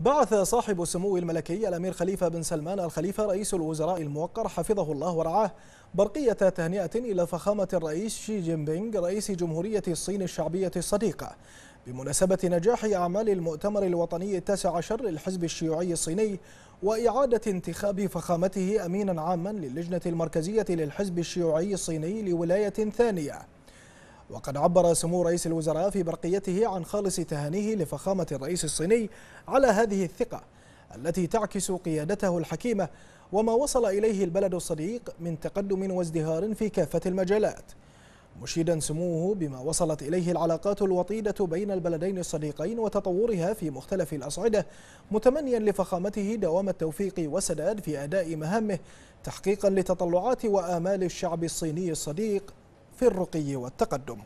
بعث صاحب السمو الملكي الأمير خليفة بن سلمان الخليفة رئيس الوزراء الموقر حفظه الله ورعاه برقية تهنئة إلى فخامة الرئيس شي جين بينغ رئيس جمهورية الصين الشعبية الصديقة. بمناسبة نجاح أعمال المؤتمر الوطني التاسع عشر للحزب الشيوعي الصيني وإعادة انتخاب فخامته أمينا عاما للجنة المركزية للحزب الشيوعي الصيني لولاية ثانية. وقد عبر سمو رئيس الوزراء في برقيته عن خالص تهانيه لفخامة الرئيس الصيني على هذه الثقة التي تعكس قيادته الحكيمة وما وصل إليه البلد الصديق من تقدم وازدهار في كافة المجالات. مشيدا سموه بما وصلت إليه العلاقات الوطيدة بين البلدين الصديقين وتطورها في مختلف الأصعدة متمنيا لفخامته دوام التوفيق والسداد في أداء مهامه تحقيقا لتطلعات وآمال الشعب الصيني الصديق في الرقي والتقدم.